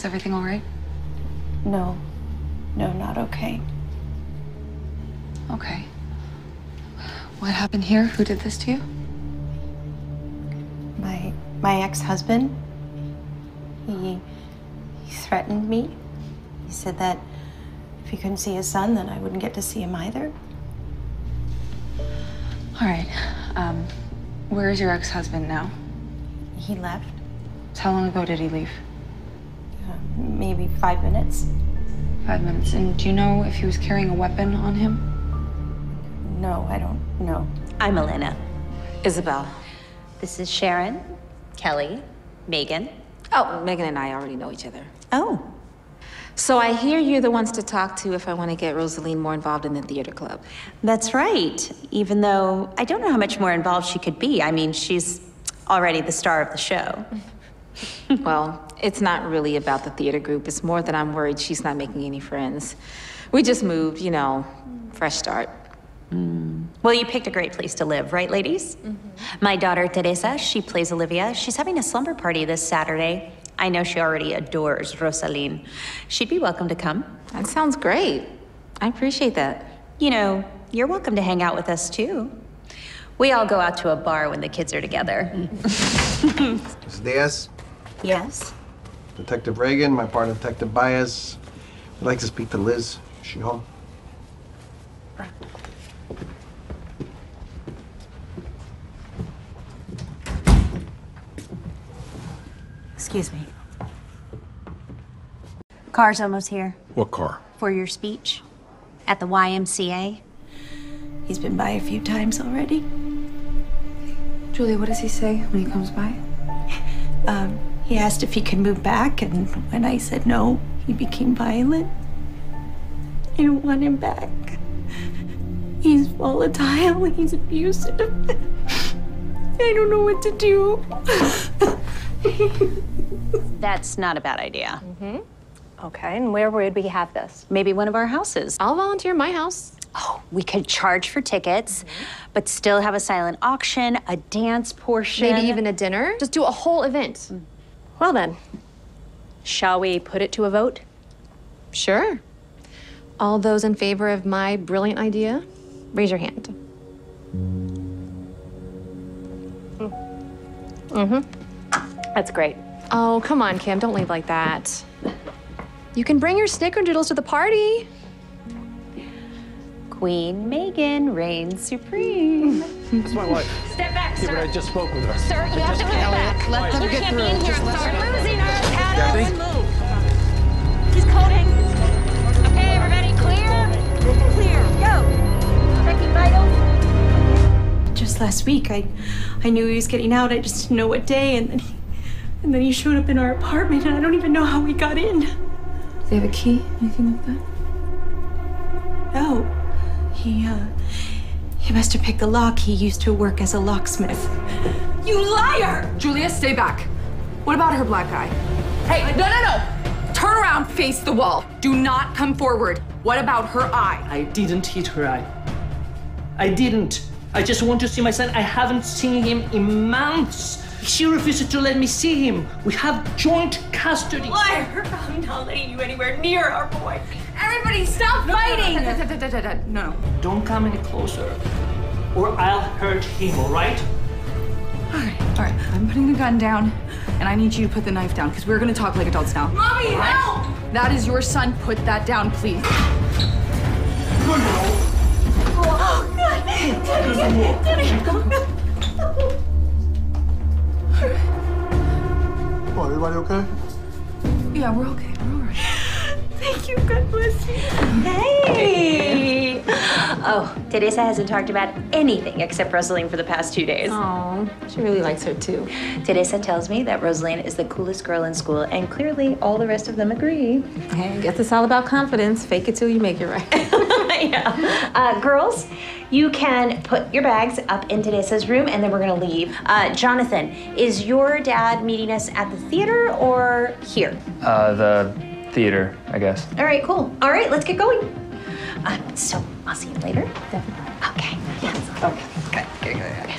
Is everything all right? No. No, not okay. Okay. What happened here? Who did this to you? My my ex-husband. He he threatened me. He said that if he couldn't see his son, then I wouldn't get to see him either. All right. Um, where is your ex-husband now? He left. How long ago did he leave? Maybe five minutes. Five minutes. And do you know if he was carrying a weapon on him? No, I don't know. I'm Elena. Isabel. This is Sharon, Kelly, Megan. Oh, Megan and I already know each other. Oh, So I hear you're the ones to talk to if I want to get Rosaline more involved in the theater club. that's right. Even though I don't know how much more involved she could be. I mean, she's already the star of the show. Mm-hmm. well, it's not really about the theater group. It's more that I'm worried she's not making any friends. We just moved, you know, fresh start. Mm. Well, you picked a great place to live, right, ladies? Mm-hmm. My daughter, Teresa, she plays Olivia. She's having a slumber party this Saturday. I know she already adores Rosaline. She'd be welcome to come. That sounds great. I appreciate that. You know, you're welcome to hang out with us too. We all go out to a bar when the kids are together. Mrs. Diaz, Yes? Detective Reagan, my partner, Detective Baez. I'd like to speak to Liz. Is she home? Excuse me. Car's almost here What car? for your speech at the YMCA. He's been by a few times already. Julia, what does he say when he comes by? Um, he asked if he could move back, and when I said no, he became violent. I don't want him back. He's volatile, he's abusive. I don't know what to do. That's not a bad idea. Mhm. Okay, and where would we have this? Maybe one of our houses. I'll volunteer my house. Oh, we could charge for tickets, but still have a silent auction, a dance portion. Maybe even a dinner. Just do a whole event. Well then, shall we put it to a vote? Sure. All those in favor of my brilliant idea, raise your hand. Mm-hmm. That's great. Oh, come on, Kim, don't leave like that. You can bring your snickerdoodles to the party. Queen Megan reigns supreme. It's my wife. Step back, Yeah, but I just spoke with her. Sir, you have to move back. let them you get can't through. be in here. Just let Start them- losing her. Adam, Kathy? move. He's coding. Okay, everybody, clear? Clear. Go. Checking vitals. Just last week, I, I knew he was getting out. I just didn't know what day, and then he, and then he showed up in our apartment, and I don't even know how he got in. Do they have a key? Anything like that? No, he uh, he must have picked the lock. He used to work as a locksmith. You liar! Julia, stay back. What about her black eye? Hey, no, no, no! Turn around, face the wall. Do not come forward. What about her eye? I didn't hit her eye. I didn't. I just want to see my son. I haven't seen him in months. She refuses to let me see him. We have joint custody. Liar! I'm not letting you anywhere near our boy. Everybody, stop fighting! No, no. Don't come any closer, or I'll hurt him, all right? All right, all right. I'm putting the gun down, and I need you to put the knife down because we're gonna talk like adults now. Mommy, help! That is your son. Put that down, please. Oh, god! everybody okay? Yeah, we're okay. You. God bless you. Hey! Oh, Teresa hasn't talked about anything except Rosaline for the past two days. Oh, she really likes her too. Teresa tells me that Rosaline is the coolest girl in school, and clearly all the rest of them agree. Hey, I guess it's all about confidence. Fake it till you make it right. yeah. Uh, girls, you can put your bags up in Teresa's room, and then we're gonna leave. Uh, Jonathan, is your dad meeting us at the theater or here? Uh, the theater, I guess. All right, cool. All right, let's get going. Uh, so I'll see you later. Definitely. Okay. Yes. Okay. Good. Good. Good. good.